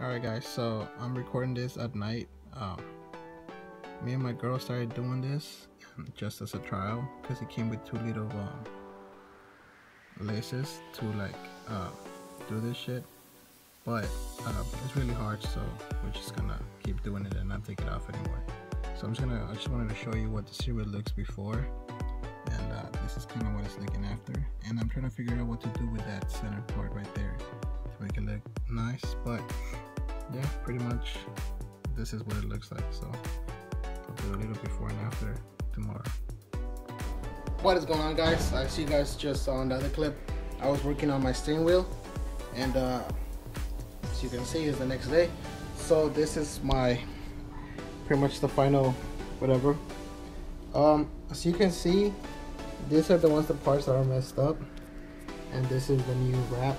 Alright guys, so I'm recording this at night. Um, me and my girl started doing this just as a trial because it came with two little um, laces to like uh, do this shit. But uh, it's really hard, so we're just gonna keep doing it and not take it off anymore. So I'm just gonna, I just wanted to show you what the cereal looks before, and uh, this is kind of what it's looking after. And I'm trying to figure out what to do with that center part right there to make it look nice. But yeah, pretty much this is what it looks like. So I'll do a little before and after tomorrow. What is going on, guys? I see you guys just saw on the other clip. I was working on my steering wheel, and uh, as you can see, is the next day. So this is my pretty much the final whatever. Um, as you can see, these are the ones the parts that are messed up, and this is the new wrap.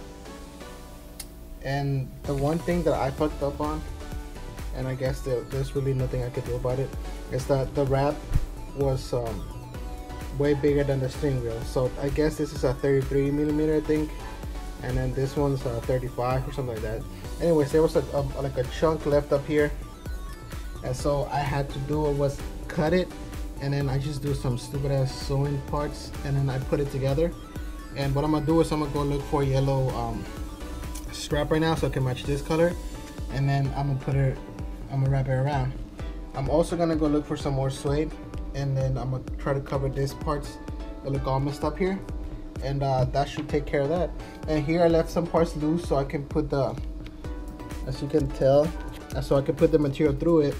And the one thing that I fucked up on, and I guess there's really nothing I could do about it, is that the wrap was um, way bigger than the string wheel. So I guess this is a 33 millimeter, I think, and then this one's a 35 or something like that. Anyways, there was a, a, like a chunk left up here, and so I had to do was cut it, and then I just do some stupid ass sewing parts, and then I put it together. And what I'm gonna do is I'm gonna go look for yellow um, strap right now so I can match this color, and then I'm gonna put it, I'm gonna wrap it around. I'm also gonna go look for some more suede and then I'm gonna try to cover this parts that look all messed up here and uh, that should take care of that and here I left some parts loose so I can put the as you can tell so I can put the material through it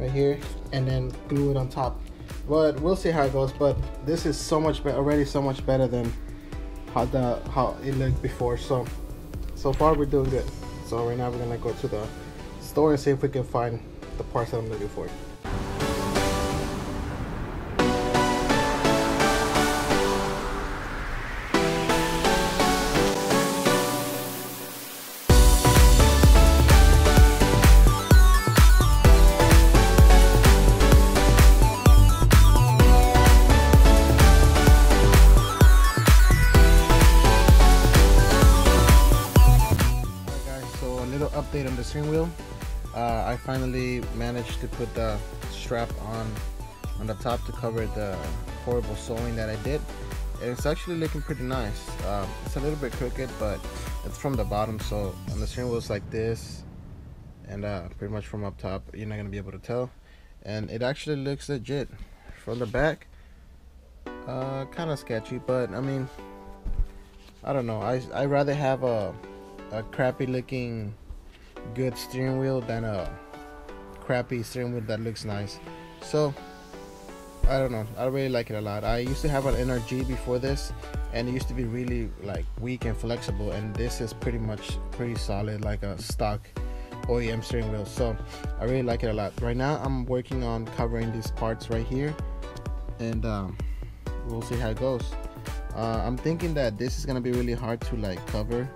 right here and then glue it on top. But we'll see how it goes but this is so much better already so much better than how the how it looked before so so far we're doing good. So right now we're gonna go to the store and see if we can find the parts that I'm looking for update on the steering wheel. Uh, I finally managed to put the strap on on the top to cover the horrible sewing that I did. And it's actually looking pretty nice. Um, it's a little bit crooked, but it's from the bottom, so on the steering wheel it's like this, and uh, pretty much from up top, you're not gonna be able to tell. And it actually looks legit. From the back, uh, kind of sketchy, but I mean, I don't know. I I rather have a a crappy looking good steering wheel than a crappy steering wheel that looks nice. So I don't know. I really like it a lot. I used to have an NRG before this, and it used to be really like weak and flexible. And this is pretty much pretty solid, like a stock OEM steering wheel. So I really like it a lot. Right now, I'm working on covering these parts right here, and um, we'll see how it goes. Uh, I'm thinking that this is gonna be really hard to like cover,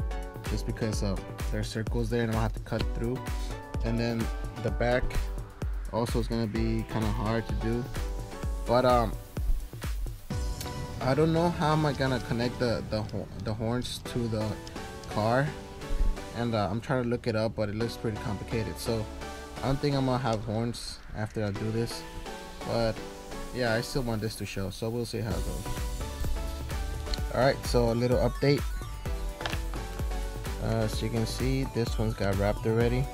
just because of there's circles there, and I'll have to cut through. And then the back also is gonna be kind of hard to do. But um I don't know how am I gonna connect the the, the horns to the car. And uh, I'm trying to look it up but it looks pretty complicated. So I don't think I'm gonna have horns after I do this. But yeah I still want this to show. So we'll see how it goes. Alright so a little update as you can see this one's got wrapped already.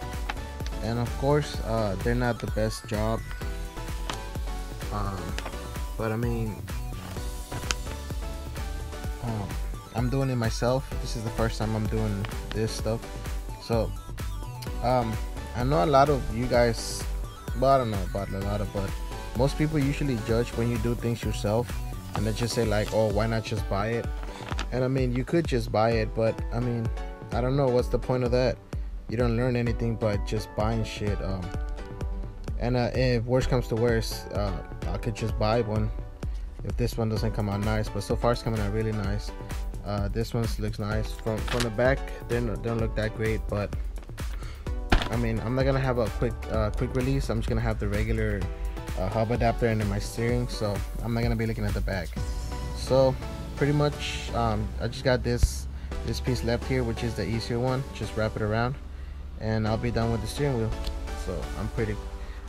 And of course uh, they're not the best job. Um, but I mean um, I'm doing it myself. This is the first time I'm doing this stuff. So um, I know a lot of you guys well I don't know about a lot of but most people usually judge when you do things yourself. And they just say like oh why not just buy it? And I mean you could just buy it but I mean I don't know what's the point of that? You don't learn anything but just buying shit um, and uh, if worst comes to worst uh, I could just buy one. If this one doesn't come out nice but so far it's coming out really nice. Uh, this one looks nice. From from the back they don't, look that great but I mean I'm not gonna have a quick uh, quick release. I'm just gonna have the regular uh, hub adapter and then my steering so I'm not gonna be looking at the back. So pretty much um, I just got this this piece left here which is the easier one just wrap it around and I'll be done with the steering wheel. So I'm pretty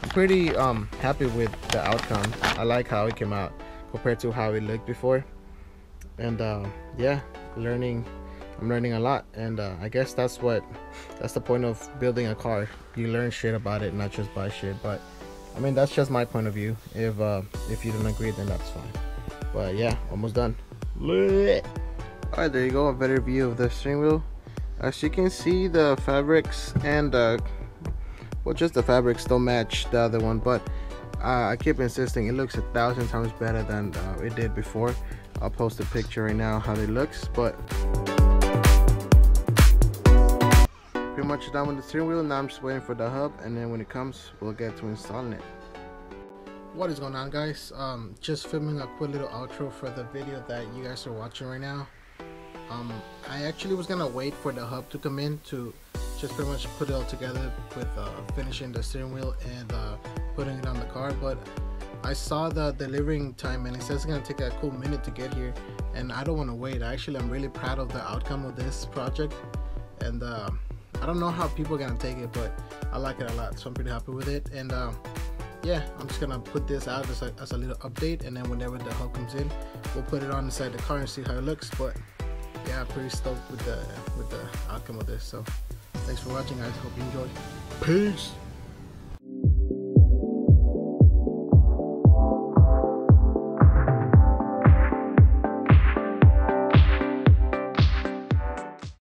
I'm pretty um, happy with the outcome. I like how it came out compared to how it looked before. And uh, yeah learning I'm learning a lot and uh, I guess that's what that's the point of building a car. You learn shit about it not just buy shit but I mean that's just my point of view. If uh, if you don't agree then that's fine. But yeah almost done Alright, there you go, a better view of the steering wheel. As you can see, the fabrics and uh, well, just the fabrics don't match the other one, but uh, I keep insisting it looks a thousand times better than uh, it did before. I'll post a picture right now how it looks, but pretty much done with the steering wheel. Now I'm just waiting for the hub, and then when it comes, we'll get to installing it what is going on guys um just filming a quick little outro for the video that you guys are watching right now um i actually was gonna wait for the hub to come in to just pretty much put it all together with uh, finishing the steering wheel and uh, putting it on the car but I saw the delivering time and it says it's gonna take a cool minute to get here and I don't want to wait actually I'm really proud of the outcome of this project and uh, I don't know how people are gonna take it but I like it a lot so I'm pretty happy with it and uh, yeah, I'm just gonna put this out as a, as a little update, and then whenever the hub comes in, we'll put it on inside the car and see how it looks. But yeah, pretty stoked with the with the outcome of this. So thanks for watching, guys. Hope you enjoyed. Peace.